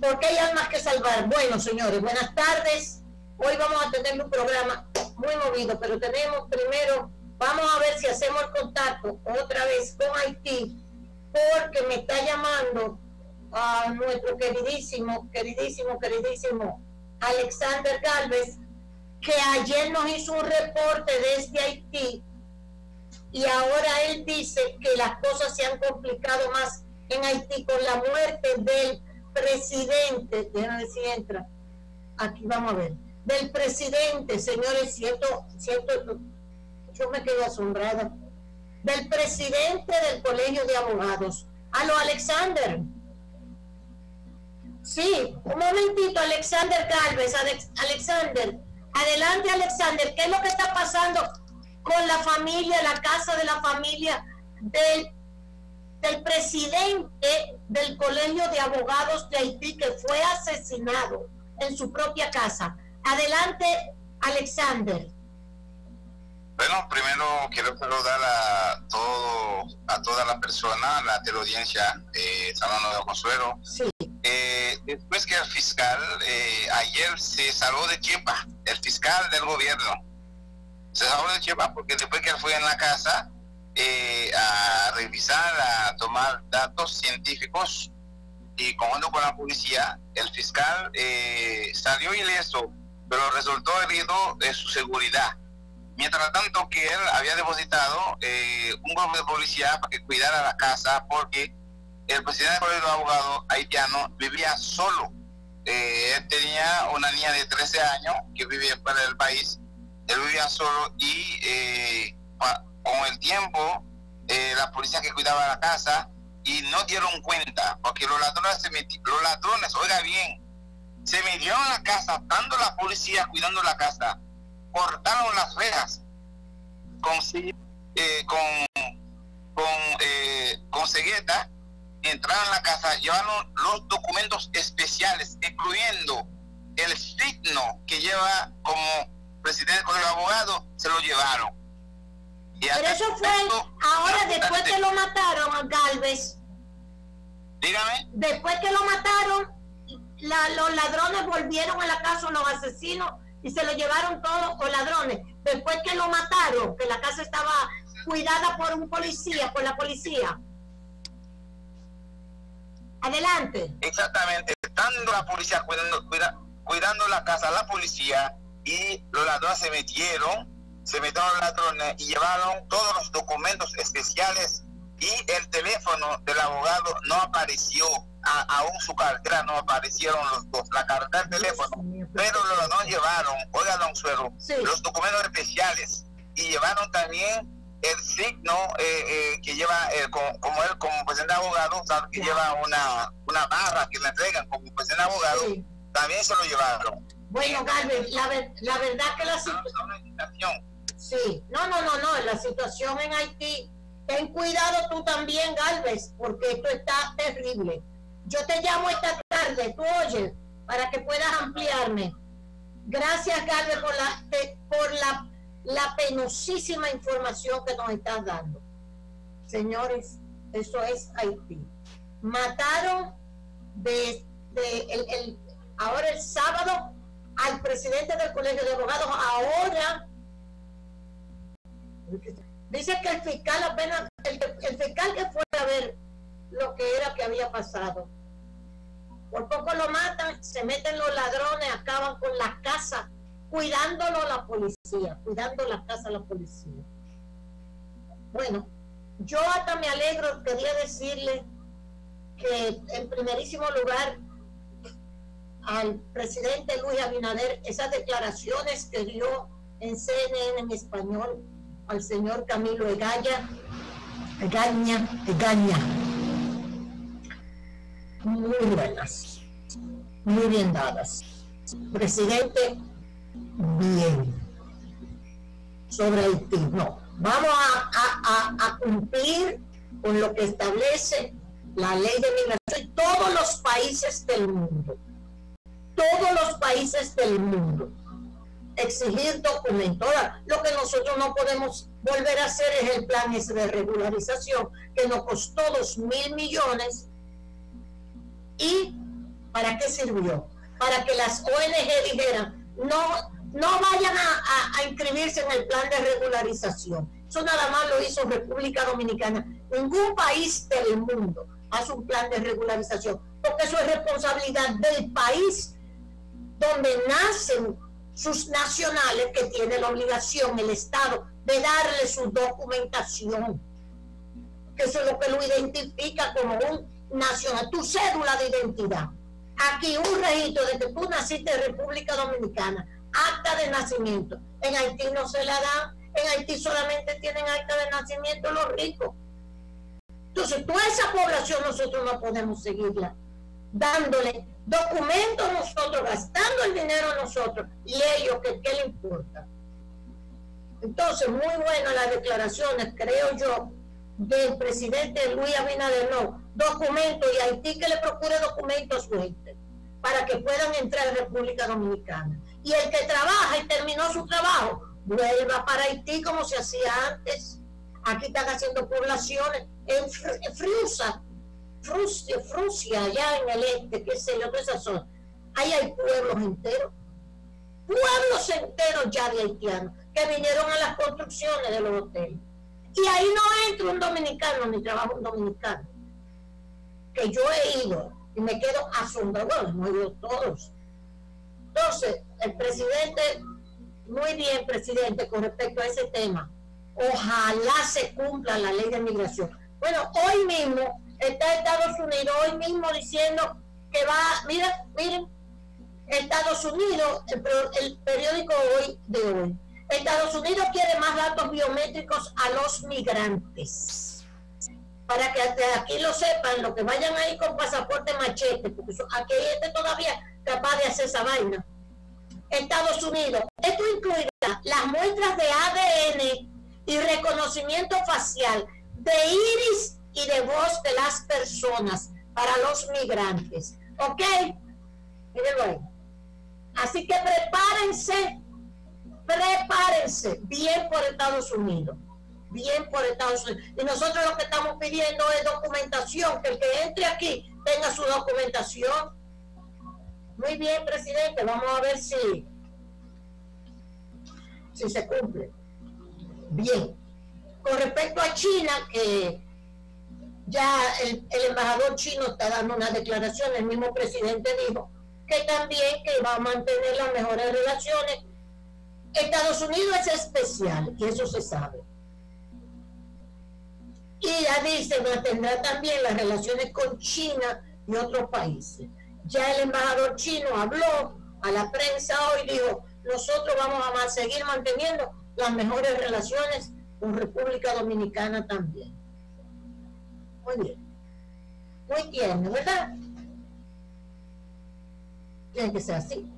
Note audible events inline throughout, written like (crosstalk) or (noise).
porque hay almas que salvar. Bueno, señores, buenas tardes. Hoy vamos a tener un programa muy movido, pero tenemos primero, vamos a ver si hacemos el contacto otra vez con Haití, porque me está llamando a nuestro queridísimo, queridísimo, queridísimo Alexander Galvez, que ayer nos hizo un reporte desde Haití y ahora él dice que las cosas se han complicado más en Haití con la muerte del presidente, déjame si entra, aquí vamos a ver, del presidente, señores, cierto, cierto, yo me quedo asombrada, del presidente del colegio de abogados. Aló, Alexander. Sí, un momentito, Alexander Calves, Alexander. Adelante, Alexander, ¿qué es lo que está pasando con la familia, la casa de la familia del, del presidente del Colegio de Abogados de Haití que fue asesinado en su propia casa? Adelante, Alexander. Bueno, primero quiero saludar a todo, a toda la persona, la teleaudiencia de Salón de Consuelo. Sí. Eh, después que el fiscal eh, ayer se salió de Chepa, el fiscal del gobierno, se salió de Chepa porque después que él fue en la casa eh, a revisar, a tomar datos científicos y conjunto con la policía, el fiscal salió ileso, pero resultó herido de su seguridad Mientras tanto que él había depositado eh, un grupo de policía para que cuidara la casa porque el presidente del colegio de haitiano vivía solo. Eh, él tenía una niña de 13 años que vivía fuera del país. Él vivía solo y eh, con el tiempo la policía que cuidaba la casa y no dieron cuenta porque los ladrones se los ladrones, oiga bien, se metieron en la casa, dando la policía cuidando la casa cortaron las rejas con, eh, con, con, eh, con cegueta, entraron a la casa, llevaron los documentos especiales, incluyendo el signo que lleva como presidente con el abogado, se lo llevaron. Pero eso fue ahora después que lo mataron a Galvez. Dígame. Después que lo mataron, los ladrones volvieron a la casa, los asesinos y se lo llevaron todos los ladrones. Después que lo mataron, que la casa estaba cuidada por un policía, por la policía. Adelante. Exactamente, estando la policía cuidando, cuidando la casa, la policía, y los ladrones se metieron, se metieron los ladrones y llevaron todos los documentos especiales y el teléfono del abogado no apareció aún su cartera no aparecieron los dos, la cartera del teléfono, pero lo no llevaron, oiga, don Suero, los documentos especiales y llevaron también el signo eh, eh, que lleva, eh, como, él, como presidente abogado, sabe que lleva una, una barra que le entregan como presidente abogado, también se lo llevaron. Bueno, Galvez, la, la verdad que la situación... Sí, no, no, no, no, la situación en Haití, ten cuidado tú también, Galvez, porque esto está terrible. Yo te llamo esta tarde, tú oyes, para que puedas ampliarme. Gracias, Galvez, por la, por la, la penosísima información que nos estás dando. Señores, eso es Haití. Mataron de, el, ahora el sábado al presidente del Colegio de Abogados. Ahora dice que el fiscal apenas, el, fiscal que fue a ver lo que era que había pasado por poco lo matan, se meten los ladrones, acaban con las casas, cuidándolo la policía, cuidando las casas la policía. Bueno, yo hasta me alegro, quería decirle que en primerísimo lugar al presidente Luis Abinader esas declaraciones que dio en CNN en español al señor Camilo Egaña, Egaña, Egaña, muy buenas, muy bien dadas. Presidente, bien. Sobre Haití, no. Vamos a, cumplir con lo que establece la ley de migración todos los países del mundo. Todos los países del mundo. Exigir documentos. lo que nosotros no podemos volver a hacer es el plan de regularización que nos costó dos mil millones y ¿Para qué sirvió? Para que las ONG dijeran, no, no vayan a, inscribirse en el plan de regularización. Eso nada más lo hizo República Dominicana. Ningún país del mundo hace un plan de regularización, porque eso es responsabilidad del país donde nacen sus nacionales que tiene la obligación el Estado de darle su documentación, que eso es lo que lo identifica como un nacional, tu cédula de identidad. Aquí un registro de que tú naciste en República Dominicana, acta de nacimiento. En Haití no se la dan, en Haití solamente tienen acta de nacimiento los ricos. Entonces, toda esa población nosotros no podemos seguirla dándole documentos nosotros, gastando el dinero nosotros y ellos, ¿qué, le importa? Entonces, muy buenas las declaraciones, creo yo, del presidente Luis Abinader, no, documentos y Haití que le procure documentos a su gente para que puedan entrar a República Dominicana. Y el que trabaja y terminó su trabajo, vuelva para Haití como se hacía antes. Aquí están haciendo poblaciones en Frusa, Frusia, Frusia, allá en el este, qué sé yo, toda esa zona. Ahí hay pueblos enteros, pueblos enteros ya de haitianos que vinieron a las construcciones de los hoteles. Y ahí no entra un dominicano ni trabaja un dominicano. Que yo he ido y me quedo asombrado, no he ido todos. Entonces, el presidente, muy bien, presidente, con respecto a ese tema, ojalá se cumpla la ley de migración. Bueno, hoy mismo está Estados Unidos, hoy mismo diciendo que va, mira, miren, Estados Unidos, el, periódico hoy de hoy, Estados Unidos quiere más datos biométricos a los migrantes. Para que aquí lo sepan, los que vayan ahí con pasaporte machete, porque aquí hay gente todavía capaz de hacer esa vaina. Estados Unidos, esto incluirá las muestras de ADN y reconocimiento facial de iris y de voz de las personas para los migrantes. ¿Ok? Mírenlo ahí. Así que prepárense prepárense bien por Estados Unidos, bien por Estados Unidos. Y nosotros lo que estamos pidiendo es documentación, que el que entre aquí tenga su documentación. Muy bien, presidente, vamos a ver si, si se cumple. Bien. Con respecto a China, que ya el, embajador chino está dando una declaración, el mismo presidente dijo que también que va a mantener las mejores relaciones Estados Unidos es especial y eso se sabe. Y ya dice, mantendrá también las relaciones con China y otros países. Ya el embajador chino habló a la prensa hoy, dijo, nosotros vamos a seguir manteniendo las mejores relaciones con República Dominicana también. Muy bien. Muy tierno, ¿verdad? Tiene que ser así.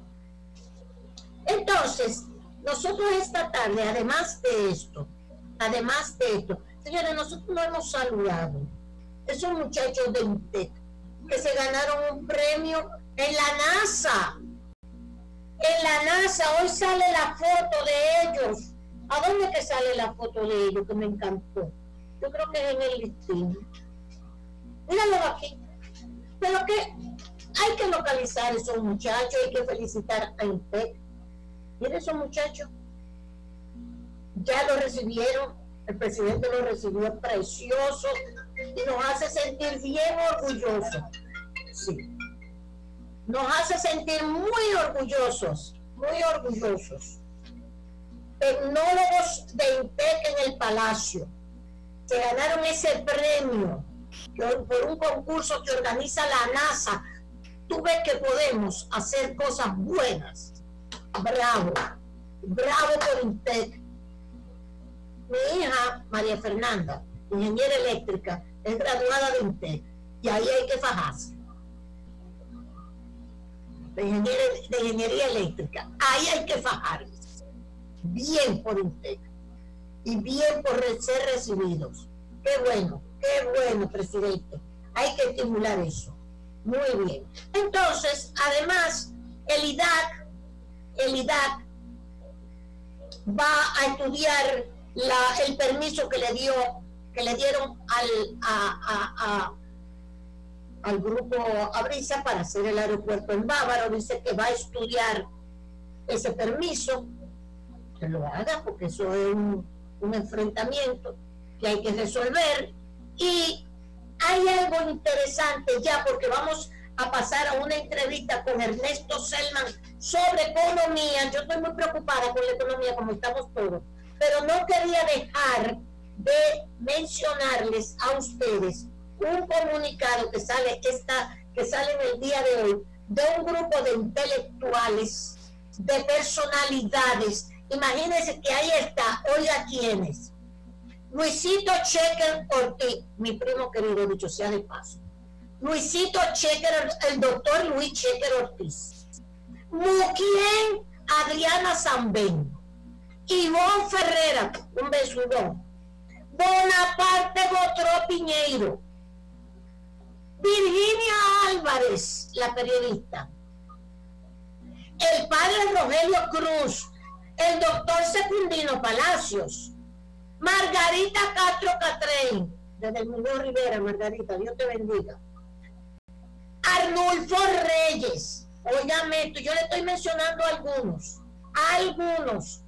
Entonces, nosotros esta tarde, además de esto, además de esto, señores, nosotros no hemos saludado esos muchachos de UTEC que se ganaron un premio en la NASA. En la NASA, hoy sale la foto de ellos. ¿A dónde que sale la foto de ellos? Que me encantó. Yo creo que es en el listín. Míralo aquí. Pero que hay que localizar esos muchachos, hay que felicitar a UTEC Mire esos muchachos, ya lo recibieron, el presidente lo recibió precioso y nos hace sentir bien orgullosos. Sí. Nos hace sentir muy orgullosos, muy orgullosos. Tecnólogos de INTEC en el Palacio, que ganaron ese premio por un concurso que organiza la NASA. Tú ves que podemos hacer cosas buenas bravo, bravo por usted. Mi hija, María Fernanda, ingeniera eléctrica, es graduada de INTEC y ahí hay que fajarse. De ingeniería, eléctrica, ahí hay que fajarse. Bien por INTEC y bien por ser recibidos. Qué bueno, qué bueno, presidente. Hay que estimular eso. Muy bien. Entonces, además, el IDAC el IDAC va a estudiar el permiso que le dio, que le dieron al, grupo Abrisa para hacer el aeropuerto en Bávaro, dice que va a estudiar ese permiso, que lo haga porque eso es un enfrentamiento que hay que resolver y hay algo interesante ya porque vamos a pasar a una entrevista con Ernesto Selman sobre economía. Yo estoy muy preocupada con la economía como estamos todos, pero no quería dejar de mencionarles a ustedes un comunicado que sale esta que sale en el día de hoy de un grupo de intelectuales, de personalidades. Imagínense que ahí está, oiga quiénes. Luisito Checker Ortiz, mi primo querido, dicho sea de paso. Luisito Checker, el doctor Luis Checker Ortiz. Muquien Adriana Zambén. Ivonne Ferrera, un besudón. Bonaparte Botró Piñeiro. Virginia Álvarez, la periodista. El padre Rogelio Cruz. El doctor Secundino Palacios Margarita Castro Catrén, desde el Muñoz Rivera, Margarita, Dios te bendiga. Arnulfo Reyes, óigame yo le estoy mencionando algunos, algunos.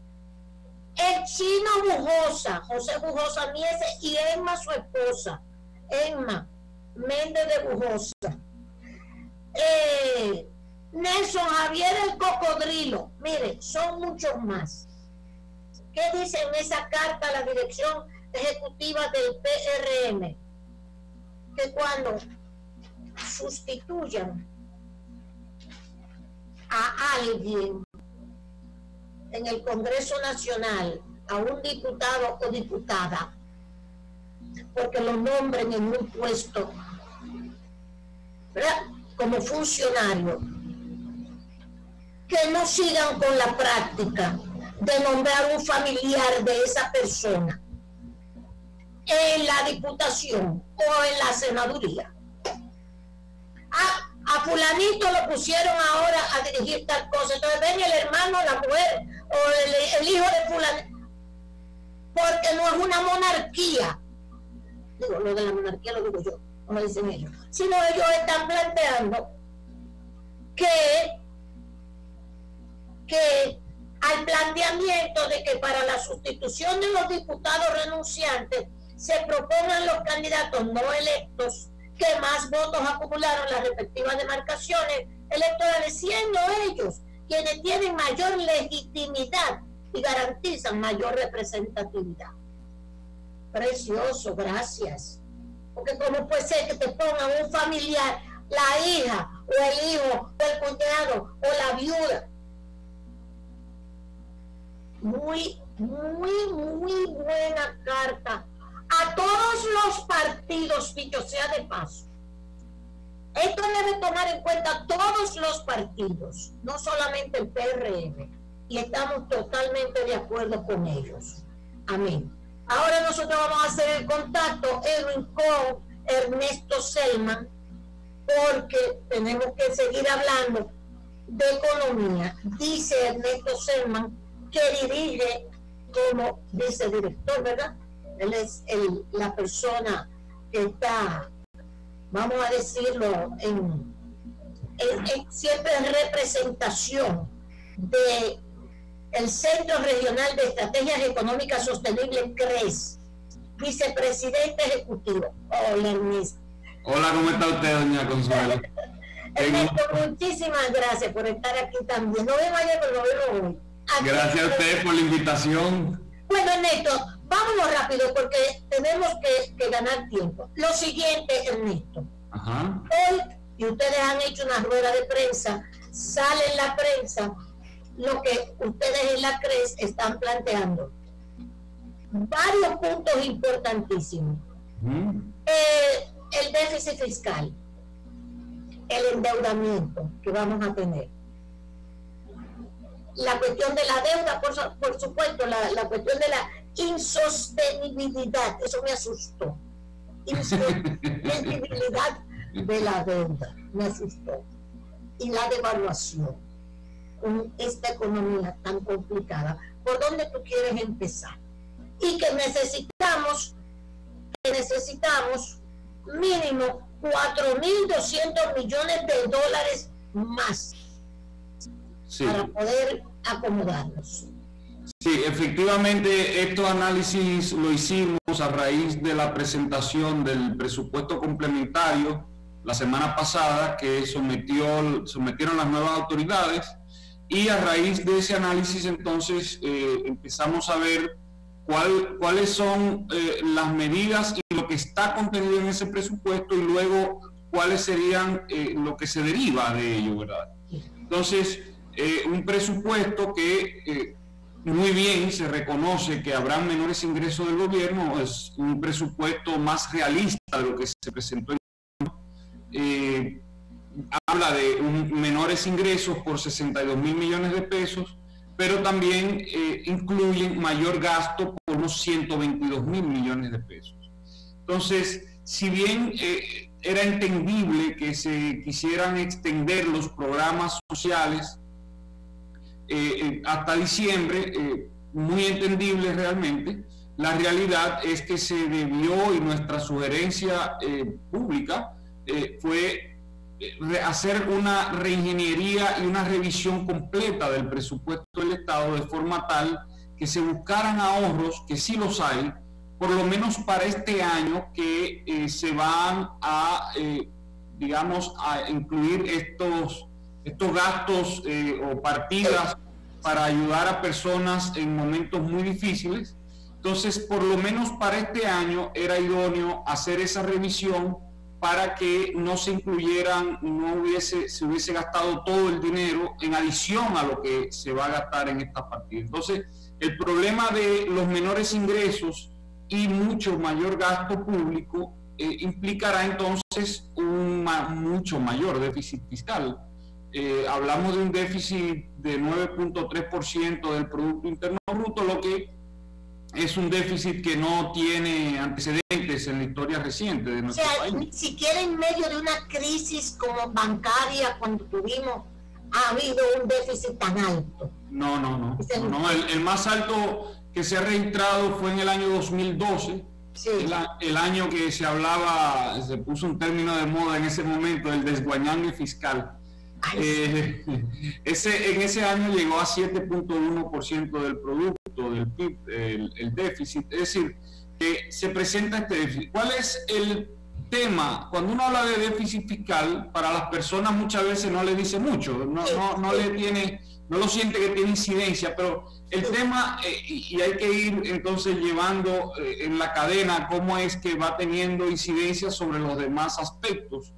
El chino Bujosa, José Bujosa Miese y Emma, su esposa, Emma Méndez de Bujosa. Eh, Nelson Javier el Cocodrilo, mire, son muchos más. ¿Qué dice en esa carta la dirección ejecutiva del PRM? Que cuando sustituyan a alguien en el Congreso Nacional, a un diputado o diputada, porque lo nombren en un puesto como funcionario, que no sigan con la práctica de nombrar un familiar de esa persona en la diputación o en la senaduría. A, fulanito lo pusieron ahora a dirigir tal cosa. Entonces ven el hermano, la mujer o el, hijo de fulanito. Porque no es una monarquía. Digo, lo de la monarquía lo digo yo, como dicen ellos. Sino ellos están planteando que, que al planteamiento de que para la sustitución de los diputados renunciantes se propongan los candidatos no electos que más votos acumularon las respectivas demarcaciones electorales, siendo ellos quienes tienen mayor legitimidad y garantizan mayor representatividad. Precioso, gracias. Porque como puede ser que te pongan un familiar, la hija o el hijo o el cuñado o la viuda muy, muy, muy buena carta a todos los partidos, dicho sea de paso. Esto debe tomar en cuenta todos los partidos, no solamente el PRM, y estamos totalmente de acuerdo con ellos. Amén. Ahora nosotros vamos a hacer el contacto, Edwin, con Ernesto Selman, porque tenemos que seguir hablando de economía. Dice Ernesto Selman que dirige como vicedirector, ¿verdad? Él es el, la persona que está, vamos a decirlo, en, siempre en representación de el Centro Regional de Estrategias Económicas Sostenibles, CRES, vicepresidente ejecutivo. Hola, Ernesto. Hola, ¿cómo está usted, doña Consuelo? (laughs) Ernesto, muchísimas gracias por estar aquí también. No vemos ayer, pero lo vemos Gracias a usted por la invitación. Bueno, Ernesto, vámonos rápido porque tenemos que, ganar tiempo. Lo siguiente, Ernesto. Hoy, y ustedes han hecho una rueda de prensa, sale en la prensa lo que ustedes en la CRES están planteando. Varios puntos importantísimos. Eh, el déficit fiscal, el endeudamiento que vamos a tener la cuestión de la deuda, por, supuesto, la, la, cuestión de la insostenibilidad, eso me asustó. Insostenibilidad de la deuda, me asustó. Y la devaluación con esta economía tan complicada. ¿Por dónde tú quieres empezar? Y que necesitamos, que necesitamos mínimo 4.200 millones de dólares más para poder acomodarnos. Sí, efectivamente, estos análisis lo hicimos a raíz de la presentación del presupuesto complementario la semana pasada que sometió, sometieron las nuevas autoridades y a raíz de ese análisis entonces eh, empezamos a ver cuál, cuáles son eh, las medidas y lo que está contenido en ese presupuesto y luego cuáles serían eh, lo que se deriva de ello, ¿verdad? Entonces, un presupuesto que muy bien se reconoce que habrá menores ingresos del gobierno, es un presupuesto más realista de lo que se presentó en eh, habla de menores ingresos por 62 mil millones de pesos, pero también eh, incluyen mayor gasto por unos 122 mil millones de pesos. Entonces, si bien eh, era entendible que se quisieran extender los programas sociales hasta diciembre, muy entendible realmente, la realidad es que se debió y nuestra sugerencia pública eh, fue eh, hacer una reingeniería y una revisión completa del presupuesto del Estado de forma tal que se buscaran ahorros, que sí los hay, por lo menos para este año que eh, se van a, digamos, a incluir estos, estos gastos o partidas para ayudar a personas en momentos muy difíciles. Entonces, por lo menos para este año era idóneo hacer esa revisión para que no se incluyeran, no hubiese, se hubiese gastado todo el dinero en adición a lo que se va a gastar en esta partida. Entonces, el problema de los menores ingresos y mucho mayor gasto público eh, implicará entonces un mucho mayor déficit fiscal. Eh, hablamos de un déficit de 9.3% del Producto Interno Bruto, lo que es un déficit que no tiene antecedentes en la historia reciente de nuestro o sea, Ni siquiera en medio de una crisis como bancaria, cuando tuvimos, ha habido un déficit tan alto. No, no, no. no, el, más alto que se ha registrado fue en el año 2012. Sí. El, año que se hablaba, se puso un término de moda en ese momento, el desguañangue fiscal. Eh, (laughs) ese, en ese año llegó a 7.1% del producto del PIB, el, déficit. Es decir, que se presenta este déficit. ¿Cuál es el tema? Cuando uno habla de déficit fiscal, para las personas muchas veces no le dice mucho, no, no, no le tiene, no lo siente que tiene incidencia, pero el tema, eh, y hay que ir entonces llevando eh, en la cadena cómo es que va teniendo incidencia sobre los demás aspectos.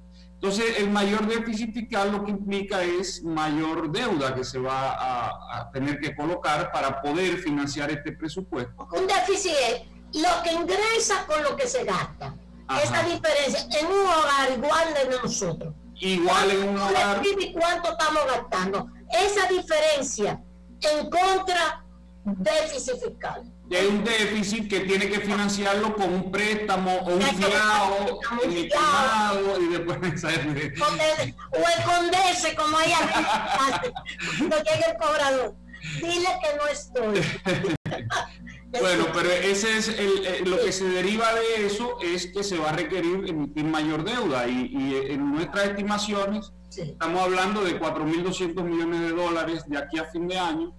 Entonces, el mayor déficit fiscal lo que implica es mayor deuda que se va a, tener que colocar para poder financiar este presupuesto. Un déficit es lo que ingresa con lo que se gasta. Esa diferencia en un hogar igual de nosotros. Igual en un hogar. ¿Y cuánto estamos gastando? Esa diferencia en contra déficit fiscal. Y hay un déficit que tiene que financiarlo con un préstamo o un fiado y después (laughs) o esconderse como hay cuando (laughs) llegue el cobrador. Dile que no estoy. (laughs) Bueno pero ese es el, eh, lo que se deriva de eso es que se va a requerir emitir mayor deuda y, en nuestras estimaciones estamos hablando de 4.200 millones de dólares de aquí a fin de año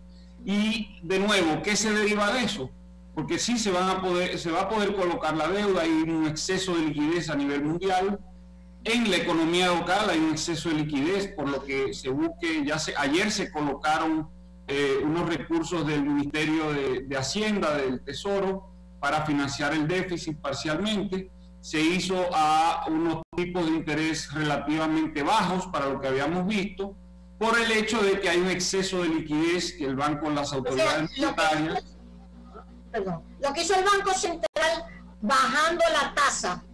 y de nuevo, ¿qué se deriva de eso? Porque sí se, van a poder, se va a poder colocar la deuda, hay un exceso de liquidez a nivel mundial. En la economía local hay un exceso de liquidez, por lo que se busque, ya ayer se colocaron eh, unos recursos del Ministerio de, de Hacienda, del Tesoro, para financiar el déficit parcialmente. Se hizo a unos tipos de interés relativamente bajos para lo que habíamos visto por el hecho de que hay un exceso de liquidez que el banco, las autoridades monetarias. Perdón, lo que hizo el Banco Central bajando la tasa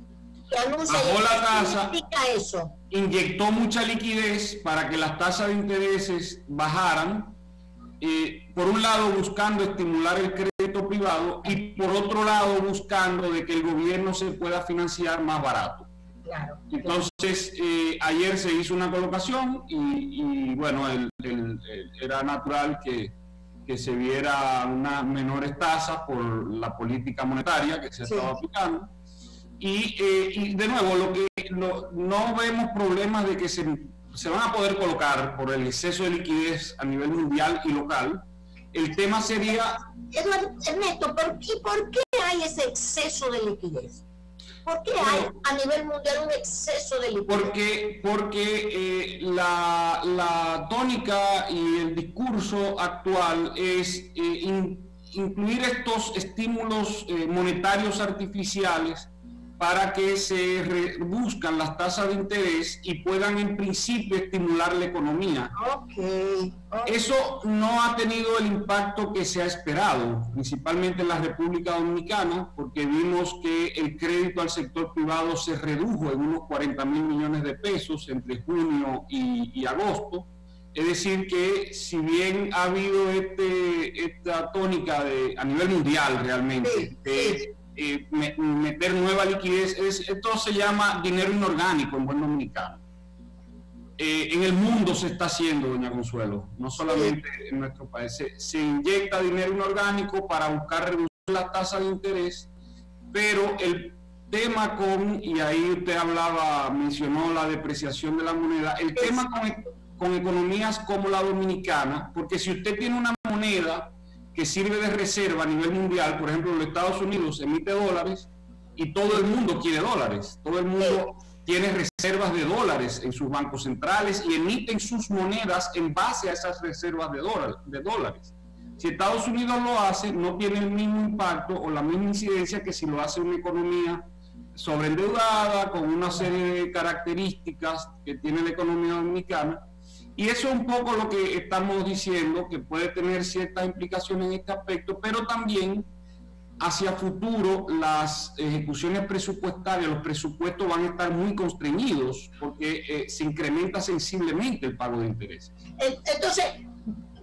que anuncia bajó la tasa, eso. inyectó mucha liquidez para que las tasas de intereses bajaran, eh, por un lado buscando estimular el crédito privado y por otro lado buscando de que el gobierno se pueda financiar más barato. Entonces, eh, ayer se hizo una colocación y, bueno, era natural que, se viera unas menores tasas por la política monetaria que se estaba aplicando. Y, eh, de nuevo, lo que no vemos problemas de que se, se van a poder colocar por el exceso de liquidez a nivel mundial y local. El tema sería... Eduardo, Ernesto, ¿por qué, ¿por qué hay ese exceso de liquidez? ¿Por qué hay a nivel mundial un exceso de liquidez? Porque, porque eh, la, la, tónica y el discurso actual es eh, incluir estos estímulos eh, monetarios artificiales para que se buscan las tasas de interés y puedan en principio estimular la economía. Eso no ha tenido el impacto que se ha esperado, principalmente en la República Dominicana, porque vimos que el crédito al sector privado se redujo en unos 40 mil millones de pesos entre junio y, agosto. Es decir, que si bien ha habido este, esta tónica de, a nivel mundial realmente, eh, meter nueva liquidez. Es, esto se llama dinero inorgánico en buen dominicano. Eh, en el mundo se está haciendo, doña Consuelo, no solamente en nuestro país. Se, inyecta dinero inorgánico para buscar reducir la tasa de interés, pero el tema con, y ahí usted hablaba, mencionó la depreciación de la moneda, el tema con, con economías como la dominicana, porque si usted tiene una moneda que sirve de reserva a nivel mundial, por ejemplo, los Estados Unidos emite dólares y todo el mundo quiere dólares, todo el mundo tiene reservas de dólares en sus bancos centrales y emiten sus monedas en base a esas reservas de, de dólares. Si Estados Unidos lo hace, no tiene el mismo impacto o la misma incidencia que si lo hace una economía sobreendeudada, con una serie de características que tiene la economía dominicana, y eso es un poco lo que estamos diciendo, que puede tener ciertas implicaciones en este aspecto, pero también hacia futuro las ejecuciones presupuestarias, los presupuestos van a estar muy constreñidos porque eh, se incrementa sensiblemente el pago de intereses. Entonces,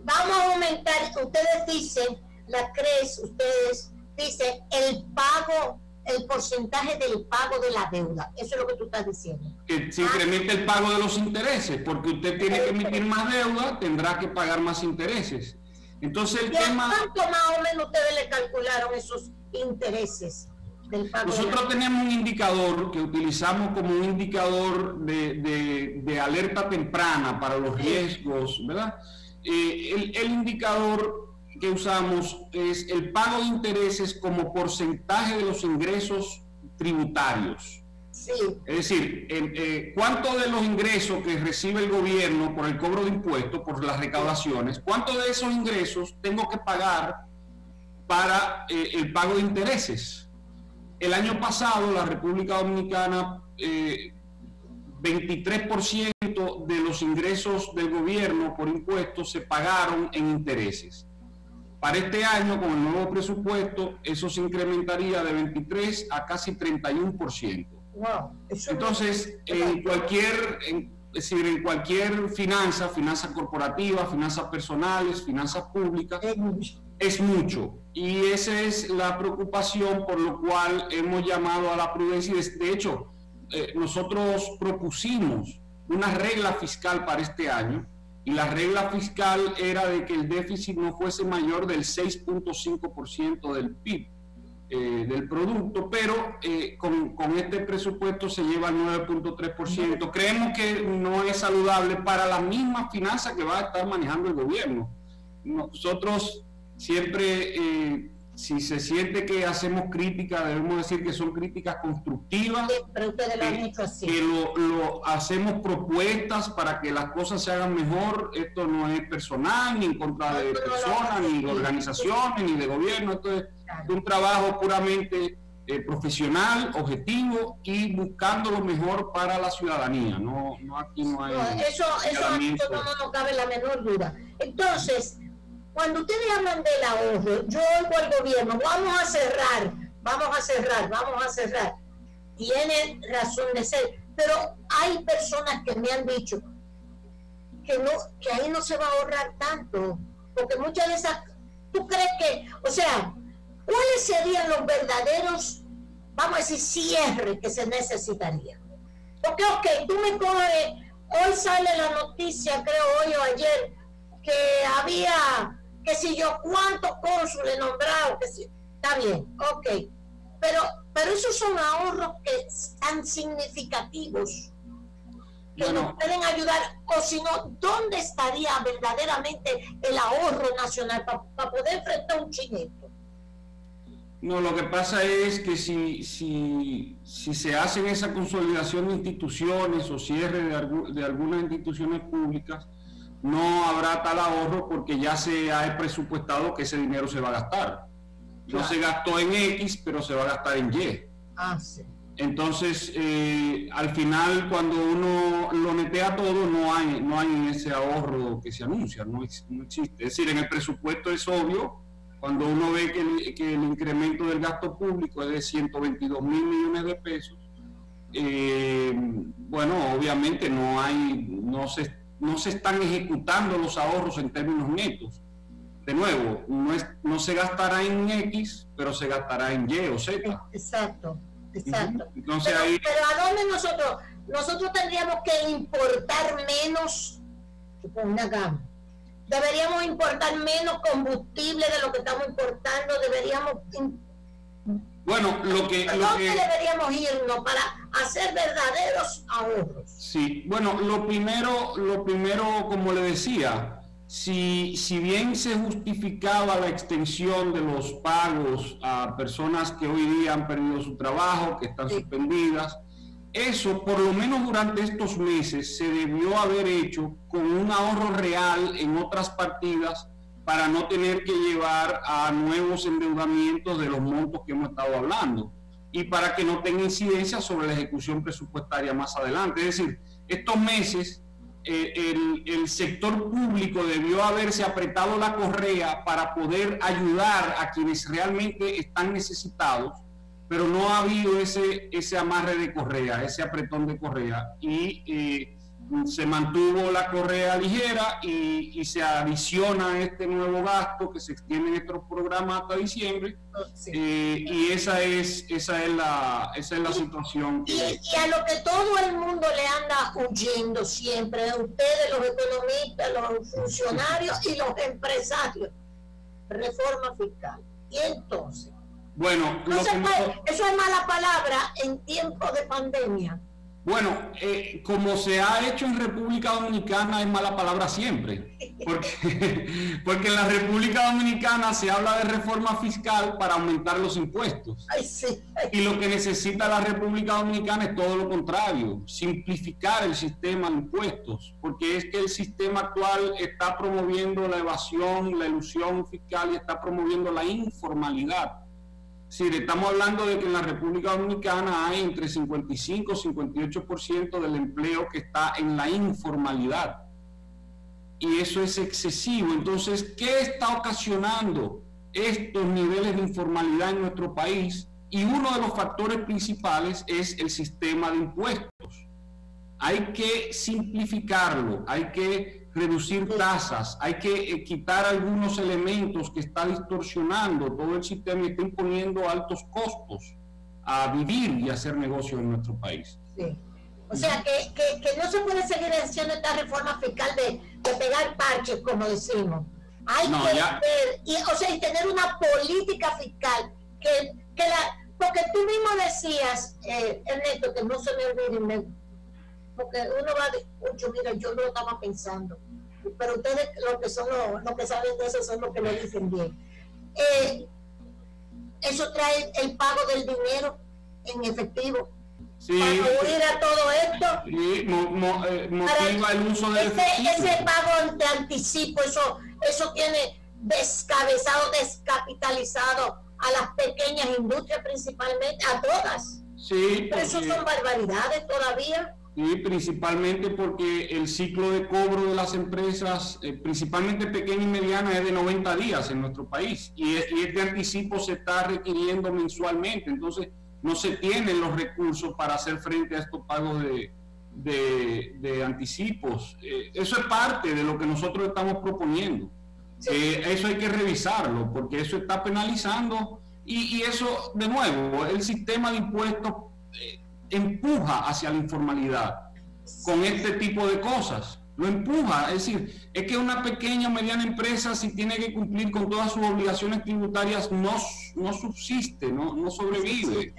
vamos a aumentar, ustedes dicen, la CRES, ustedes dicen, el pago el porcentaje del pago de la deuda. Eso es lo que tú estás diciendo. Que se incremente el pago de los intereses, porque usted tiene que emitir más deuda, tendrá que pagar más intereses. Entonces el tema... ¿Cuánto más o menos ustedes le calcularon esos intereses? Del pago Nosotros tenemos un indicador que utilizamos como un indicador de, de, alerta temprana para los riesgos, ¿verdad? Eh, el, el indicador que usamos es el pago de intereses como porcentaje de los ingresos tributarios. Sí. Es decir, eh, ¿cuánto de los ingresos que recibe el gobierno por el cobro de impuestos, por las recaudaciones, cuánto de esos ingresos tengo que pagar para eh, el pago de intereses? El año pasado la República Dominicana, 23% eh, de los ingresos del gobierno por impuestos se pagaron en intereses. Para este año, con el nuevo presupuesto, eso se incrementaría de 23 a casi 31%. Wow, Entonces, en cualquier, es decir, en cualquier finanza, finanzas corporativas, finanzas personales, finanzas públicas, es mucho. Y esa es la preocupación por lo cual hemos llamado a la prudencia. De hecho, eh, nosotros propusimos una regla fiscal para este año y la regla fiscal era de que el déficit no fuese mayor del 6.5% del PIB. Eh, del producto, pero eh, con, con, este presupuesto se lleva al 9.3%. Creemos que no es saludable para la misma finanza que va a estar manejando el gobierno. Nosotros siempre eh, si se siente que hacemos críticas, debemos decir que son críticas constructivas, pero ustedes lo que lo, hacemos propuestas para que las cosas se hagan mejor. Esto no es personal, ni en contra de personas, ni de organizaciones, ni de gobierno. Esto es un trabajo puramente eh, profesional, objetivo y buscando lo mejor para la ciudadanía. No, no aquí no hay. eso, eso no, no cabe la menor duda. Entonces, cuando ustedes hablan del ahorro, yo oigo al gobierno, vamos a cerrar, vamos a cerrar, vamos a cerrar. Tiene razón de ser, pero hay personas que me han dicho que no, que ahí no se va a ahorrar tanto, porque muchas de esas, ¿tú crees que, o sea, cuáles serían los verdaderos, vamos a decir, cierres que se necesitarían? Porque, ok, tú me coges, hoy sale la noticia, creo hoy o ayer, que había que si yo cuántos cónsules nombrados, que si, está bien, ok, pero, pero esos son ahorros que están significativos que nos pueden ayudar, o si no, ¿dónde estaría verdaderamente el ahorro nacional para poder enfrentar un chineto? No, lo que pasa es que si, si, si se hacen esa consolidación de instituciones o cierre de, de algunas instituciones públicas, no habrá tal ahorro porque ya se ha presupuestado que ese dinero se va a gastar. No se gastó en X, pero se va a gastar en Y. Ah, sí. Entonces, eh, al final, cuando uno lo netea todo, no hay, no hay ese ahorro que se anuncia, no, existe. Es decir, en el presupuesto es obvio, cuando uno ve que el, que el incremento del gasto público es de 122 mil millones de pesos, eh, bueno, obviamente no hay, no se, no se están ejecutando los ahorros en términos netos. De nuevo, no, es, no se gastará en X, pero se gastará en Y o Z. Exacto. Exacto. pero, ¿a dónde nosotros? Nosotros tendríamos que importar menos, una gama. Deberíamos importar menos combustible de lo que estamos importando. Deberíamos. Bueno, lo que. ¿Dónde deberíamos irnos para hacer verdaderos ahorros? Sí, bueno, lo primero, lo primero, como le decía, si, si bien se justificaba la extensión de los pagos a personas que hoy día han perdido su trabajo, que están suspendidas, eso por lo menos durante estos meses se debió haber hecho con un ahorro real en otras partidas para no tener que llevar a nuevos endeudamientos de los montos que hemos estado hablando y para que no tenga incidencia sobre la ejecución presupuestaria más adelante. Es decir, estos meses el, el, sector público debió haberse apretado la correa para poder ayudar a quienes realmente están necesitados, pero no ha habido ese, ese amarre de correa, ese apretón de correa. Y eh, se mantuvo la correa ligera y, se adiciona este nuevo gasto que se extiende en estos programas hasta diciembre. Oh, eh, y esa es esa es la esa es la situación y, a lo que todo el mundo le anda huyendo siempre ustedes los economistas los funcionarios y los empresarios. Reforma fiscal. Y entonces bueno eso es mala palabra en tiempos de pandemia bueno, eh, como se ha hecho en República Dominicana es mala palabra siempre, porque, (laughs) porque en la República Dominicana se habla de reforma fiscal para aumentar los impuestos. Y lo que necesita la República Dominicana es todo lo contrario, simplificar el sistema de impuestos, porque es que el sistema actual está promoviendo la evasión, la ilusión fiscal y está promoviendo la informalidad. Sí, estamos hablando de que en la República Dominicana hay entre 55 y 58% del empleo que está en la informalidad. Y eso es excesivo. Entonces, ¿qué está ocasionando estos niveles de informalidad en nuestro país? Y uno de los factores principales es el sistema de impuestos. Hay que simplificarlo, hay que reducir tasas, hay que eh, quitar algunos elementos que está distorsionando todo el sistema y está imponiendo altos costos a vivir y hacer negocio en nuestro país. Sí. O sea, que, que, no se puede seguir haciendo esta reforma fiscal de, de pegar parches, como decimos. Hay que y, o sea, y tener una política fiscal que, que la... Porque tú mismo decías, eh, Ernesto, que no se me olvide, porque uno va de mucho, mira, yo no lo estaba pensando, pero ustedes lo que son los, que saben de eso son los que lo dicen bien. Eh, eso trae el pago del dinero en efectivo. Sí, para a todo esto. Sí, eh, motiva el uso de ese, ese pago de anticipo, eso, eso tiene descabezado, descapitalizado a las pequeñas industrias principalmente, a todas. Sí, pero eso son barbaridades todavía y principalmente porque el ciclo de cobro de las empresas, eh, principalmente pequeñas y medianas, es de 90 días en nuestro país y, este anticipo se está requiriendo mensualmente, entonces no se tienen los recursos para hacer frente a estos pagos de, de, anticipos. Eh, eso es parte de lo que nosotros estamos proponiendo. Eh, eso hay que revisarlo porque eso está penalizando y, y eso, de nuevo, el sistema de impuestos empuja hacia la informalidad con este tipo de cosas. Lo empuja, es decir, es que una pequeña o mediana empresa si tiene que cumplir con todas sus obligaciones tributarias no, no subsiste, no, no sobrevive.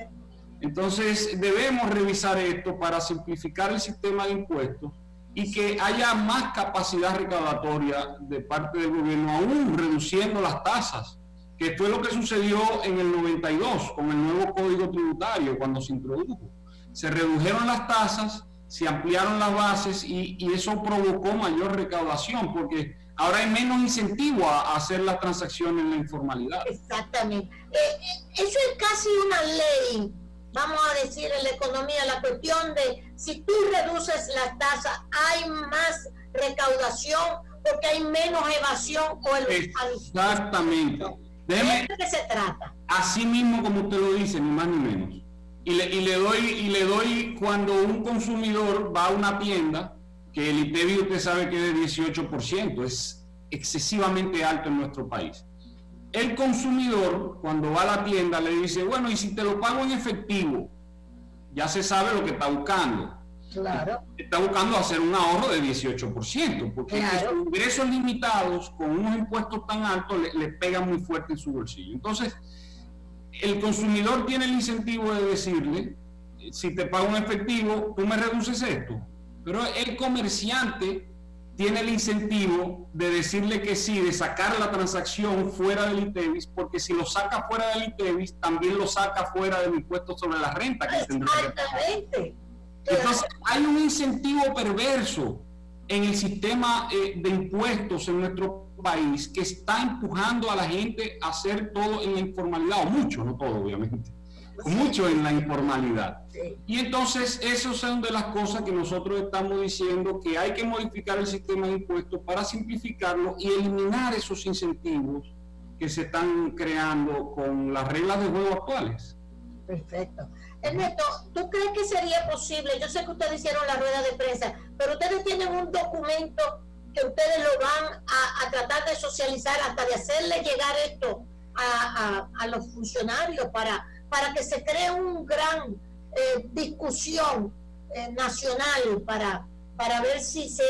Entonces debemos revisar esto para simplificar el sistema de impuestos y que haya más capacidad recaudatoria de parte del gobierno, aún reduciendo las tasas, que fue lo que sucedió en el 92 con el nuevo código tributario cuando se introdujo. Se redujeron las tasas, se ampliaron las bases y, eso provocó mayor recaudación porque ahora hay menos incentivo a, hacer las transacciones en la informalidad. Exactamente. Eh, eh, eso es casi una ley vamos a decir en la economía, la cuestión de si tú reduces la tasa, hay más recaudación porque hay menos evasión o el Exactamente. ¿De qué se trata? Así mismo como usted lo dice, ni más ni menos. Y le, y le doy y le doy cuando un consumidor va a una tienda que el ITEVI usted sabe que es de 18%, es excesivamente alto en nuestro país el consumidor, cuando va a la tienda, le dice, bueno, y si te lo pago en efectivo, ya se sabe lo que está buscando. Claro. Está buscando hacer un ahorro de 18%, porque claro. ingresos limitados con unos impuestos tan altos le, le pegan muy fuerte en su bolsillo. Entonces, el consumidor tiene el incentivo de decirle, si te pago en efectivo, tú me reduces esto. Pero el comerciante tiene el incentivo de decirle que sí, de sacar la transacción fuera del ITEVIS, porque si lo saca fuera del ITEVIS, también lo saca fuera del impuesto sobre la renta que Exactamente. Entonces, hay un incentivo perverso en el sistema eh, de impuestos en nuestro país que está empujando a la gente a hacer todo en la informalidad, o mucho, no todo, obviamente mucho en la informalidad. Y entonces, esas son de las cosas que nosotros estamos diciendo que hay que modificar el sistema de impuestos para simplificarlo y eliminar esos incentivos que se están creando con las reglas de juego actuales. Perfecto. Ernesto, ¿tú crees que sería posible? Yo sé que ustedes hicieron la rueda de prensa, pero ustedes tienen un documento que ustedes lo van a, tratar de socializar hasta de hacerle llegar esto a, a los funcionarios para para que se cree un gran eh, discusión eh, nacional para, para ver si se...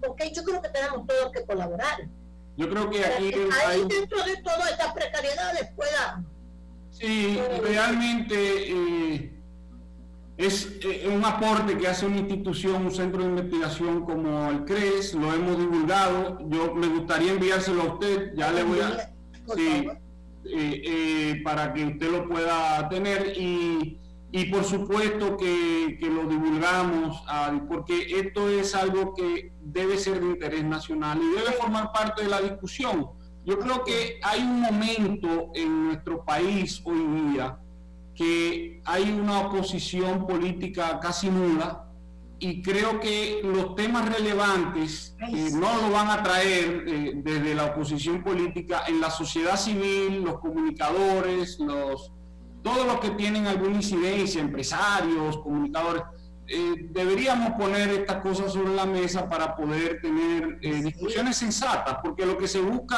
porque yo creo que tenemos todos que colaborar. Yo creo que aquí... ahí dentro de todas estas precariedades pueda... Sí, realmente eh, es un aporte que hace una institución, un centro de investigación como el CRES, lo hemos divulgado, yo me gustaría enviárselo a usted, ya le voy a... Sí, eh, eh, para que usted lo pueda tener y, y por supuesto que, que, lo divulgamos, porque esto es algo que debe ser de interés nacional y debe formar parte de la discusión. Yo creo que hay un momento en nuestro país hoy día que hay una oposición política casi nula y creo que los temas relevantes no lo van a traer eh, desde la oposición política en la sociedad civil, los comunicadores, los todos los que tienen alguna incidencia, empresarios, comunicadores. Eh, deberíamos poner estas cosas sobre la mesa para poder tener eh, discusiones sensatas, porque lo que se busca,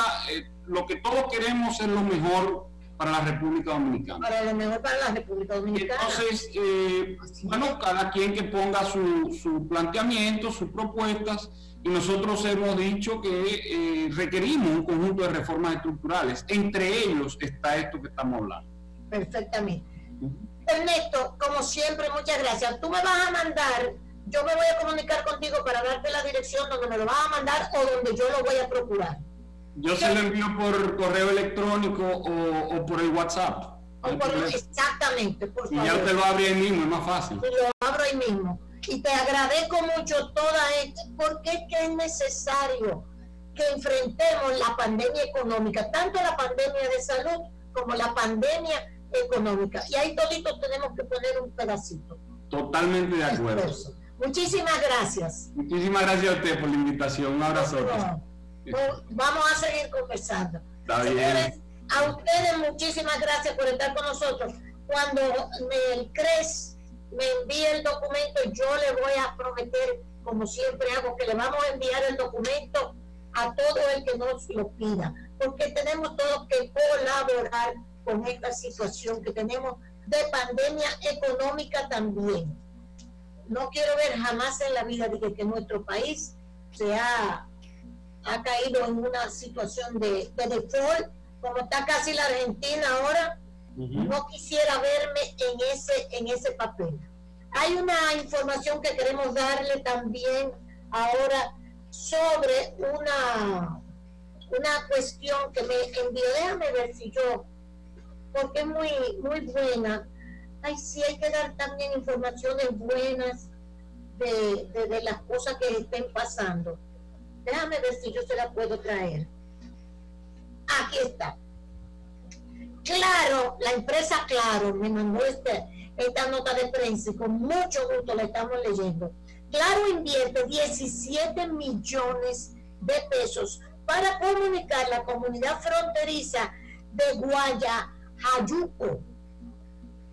lo que todos queremos es lo mejor para la República Dominicana. Para lo mejor para la República Dominicana. Entonces, eh, bueno, cada quien que ponga su, su, planteamiento, sus propuestas, y nosotros hemos dicho que eh, requerimos un conjunto de reformas estructurales. Entre ellos está esto que estamos hablando. Perfectamente. Ernesto, como siempre, muchas gracias. Tú me vas a mandar, yo me voy a comunicar contigo para darte la dirección donde me lo vas a mandar o donde yo lo voy a procurar. Yo se lo envío por correo electrónico o, por el WhatsApp. exactamente, por favor. Y ya usted lo abre ahí mismo, es más fácil. lo abro ahí mismo. Y te agradezco mucho toda esto, porque es que es necesario que enfrentemos la pandemia económica, tanto la pandemia de salud como la pandemia económica. Y ahí toditos tenemos que poner un pedacito. Totalmente de acuerdo. Muchísimas gracias. Muchísimas gracias a usted por la invitación. Un abrazo vamos a seguir conversando. Señores, a ustedes muchísimas gracias por estar con nosotros. Cuando el CRES me envíe el documento, yo le voy a prometer, como siempre hago, que le vamos a enviar el documento a todo el que nos lo pida, porque tenemos todos que colaborar con esta situación que tenemos de pandemia económica también. No quiero ver jamás en la vida de que, nuestro país sea ha caído en una situación de, de default, como está casi la Argentina ahora, No quisiera verme en ese, en ese papel. Hay una información que queremos darle también ahora sobre una, una cuestión que me envió. Déjame ver si yo, porque es muy, muy buena. Ay, sí, hay que dar también informaciones buenas de, de las cosas que estén pasando. Déjame ver si yo se la puedo traer. Aquí está. Claro, la empresa Claro me mandó este, esta nota de prensa y con mucho gusto la estamos leyendo. Claro invierte 17 millones de pesos para comunicar la comunidad fronteriza de Guayajayuco.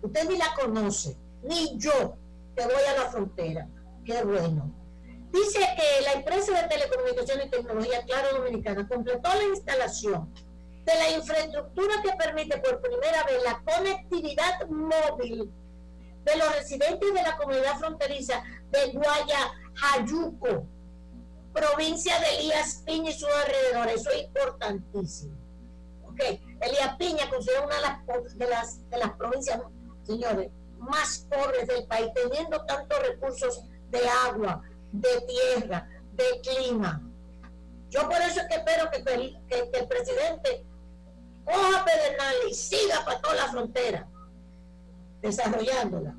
Usted ni la conoce, ni yo, que voy a la frontera. Qué bueno. Dice que la empresa de telecomunicaciones y tecnología Claro Dominicana completó la instalación de la infraestructura que permite por primera vez la conectividad móvil de los residentes de la comunidad fronteriza de Guayajayuco, provincia de Elías Piña y sus alrededores. Eso es importantísimo. Ok, Elías Piña considera una de las, de las, provincias, señores, más pobres del país, teniendo tantos recursos de agua, de tierra, de clima. Yo por eso es que espero que, el presidente coja Pedernales y siga para toda la frontera, desarrollándola.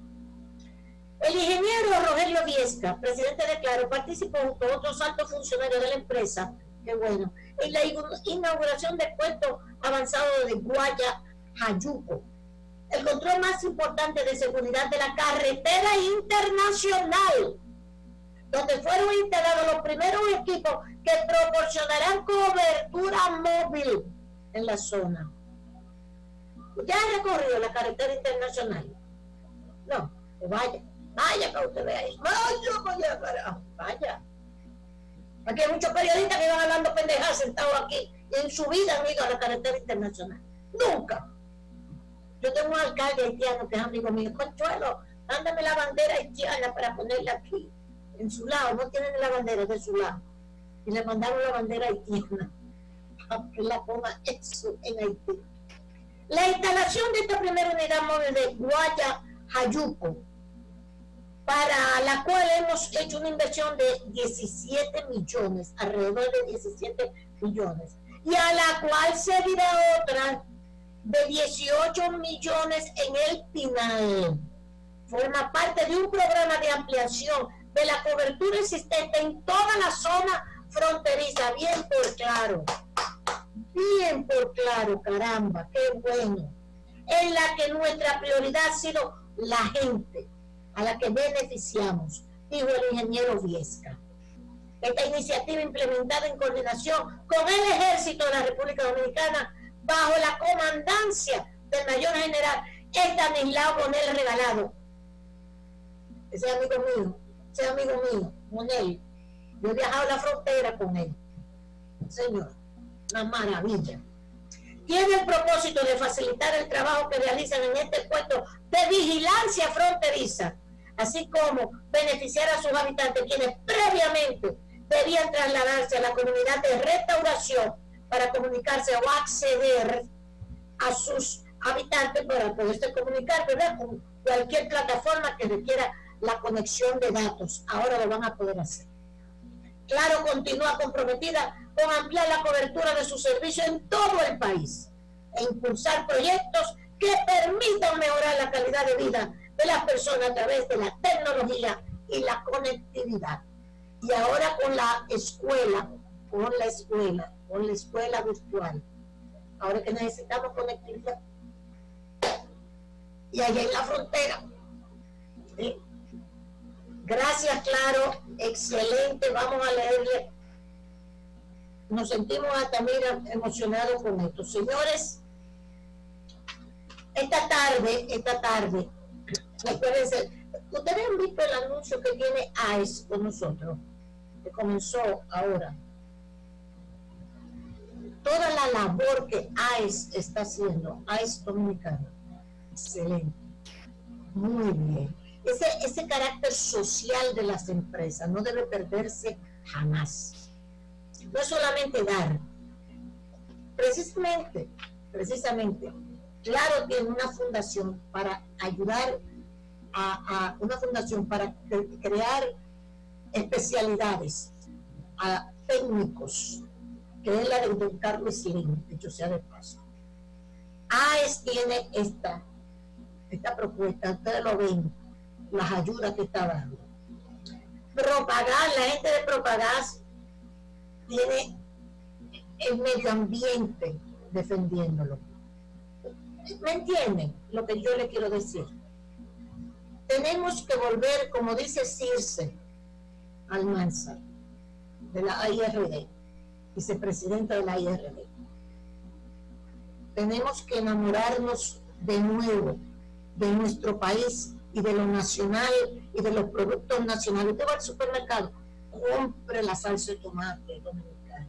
El ingeniero Rogelio Viesca, presidente de Claro, participó con otros altos funcionarios de la empresa, qué bueno, en la inauguración del puerto avanzado de Guaya, Jayuco, el control más importante de seguridad de la carretera internacional, donde fueron instalados los primeros equipos que proporcionarán cobertura móvil en la zona. ¿Ya ha recorrido la carretera internacional? No, vaya, vaya para usted vea. Vaya, vaya, vaya, vaya. Aquí hay muchos periodistas que van hablando pendejadas sentados aquí y en su vida han ido a la carretera internacional. Nunca. Yo tengo un alcalde haitiano que es amigo mío. Conchuelo, mándame la bandera haitiana para ponerla aquí, en su lado. No tienen la bandera de su lado. Y le mandaron la bandera haitiana (laughs) que la ponga eso en Haití. La instalación de esta primera unidad móvil de Guaya Jayuco, para la cual hemos hecho una inversión de 17 millones, alrededor de 17 millones, y a la cual seguirá otra de 18 millones en el final. Forma parte de un programa de ampliación de la cobertura existente en toda la zona fronteriza, bien por claro bien por claro, caramba, qué bueno, en la que nuestra prioridad ha sido la gente a la que beneficiamos, dijo el ingeniero Viesca. Esta iniciativa implementada en coordinación con el ejército de la República Dominicana bajo la comandancia del mayor general Estanislao Monel Regalado. Ese amigo mío, amigo mío, Monel. Yo he viajado la frontera con él. Señor una maravilla. Tiene el propósito de facilitar el trabajo que realizan en este puesto de vigilancia fronteriza, así como beneficiar a sus habitantes quienes previamente debían trasladarse a la comunidad de restauración para comunicarse o acceder a sus habitantes para poderse comunicar, ¿verdad? Con cualquier plataforma que requiera la conexión de datos. Ahora lo van a poder hacer. Claro, continúa comprometida con ampliar la cobertura de su servicio en todo el país e impulsar proyectos que permitan mejorar la calidad de vida de las personas a través de la tecnología y la conectividad. Y ahora con la escuela, con la escuela, con la escuela virtual. Ahora que necesitamos conectividad. Y allá en la frontera. Gracias, claro. Excelente. Vamos a leerle nos sentimos hasta mira emocionados con esto. Señores, esta tarde, esta tarde, ustedes han visto el anuncio que tiene AES con nosotros, que comenzó ahora. Toda la labor que AES está haciendo, AES Dominicano, excelente, muy bien. Ese, ese carácter social de las empresas no debe perderse jamás no es solamente dar. Precisamente, precisamente, Claro tiene una fundación para ayudar a, una fundación para crear especialidades a técnicos, que es la de don Carlos Slim, hecho sea de paso. AES tiene esta, esta propuesta, ustedes lo ven, las ayudas que está dando. Propagar, la gente de Propagar tiene el medio ambiente defendiéndolo. ¿Me entienden lo que yo le quiero decir? Tenemos que volver, como dice Circe Almanza, de la IRD, vicepresidenta de la IRD. Tenemos que enamorarnos de nuevo de nuestro país y de lo nacional y de los productos nacionales. Usted va al supermercado, compre la salsa de tomate dominicana,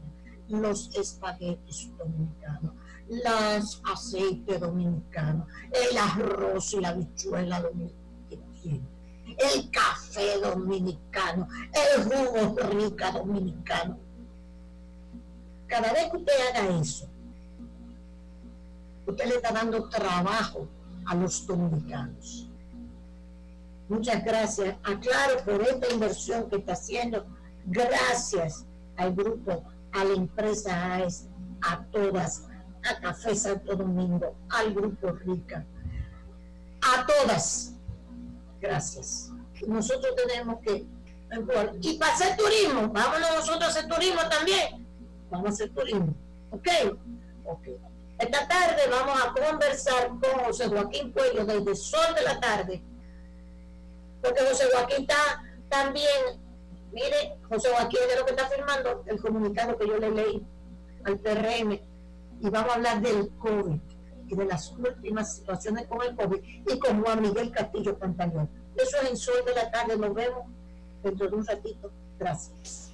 los espaguetis dominicanos, los aceites dominicanos, el arroz y la bichuela dominicana el café dominicano, el jugo rica dominicano. Cada vez que usted haga eso, usted le está dando trabajo a los dominicanos. Muchas gracias. Aclaro por esta inversión que está haciendo. Gracias al grupo, a la empresa AES, a todas, a Café Santo Domingo, al grupo Rica, a todas Gracias. Nosotros tenemos que y para hacer turismo, vámonos nosotros a hacer turismo también. Vamos a hacer turismo. ¿Ok? Ok. Esta tarde vamos a conversar con José Joaquín Puello desde Sol de la tarde porque José Joaquín está también, mire, José Joaquín es de lo que está firmando el comunicado que yo le leí al PRM, y vamos a hablar del COVID y de las últimas situaciones con el COVID y con Juan Miguel Castillo Pantaleón. Eso es en Sol de la tarde, nos vemos dentro de un ratito. Gracias.